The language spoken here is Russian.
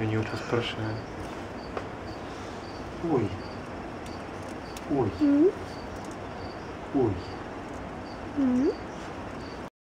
У нее спрашиваю. Ой. Ой. Ой.